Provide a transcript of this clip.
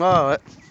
Ah ouais.